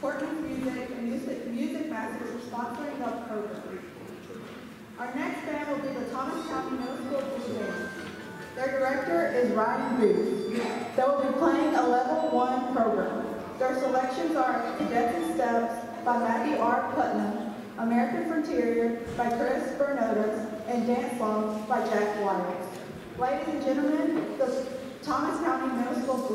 Portland Music and Music, Music Masters are sponsoring the program. Our next band will be the Thomas County Middle School Band. Their director is Ryan Booth. They will be playing a level one program. Their selections are Cadets and Steps by Maggie R. Putnam, American Frontier by Chris Bernotas, and Dance Songs by Jack Wyatt. Ladies and gentlemen, the Thomas County Middle School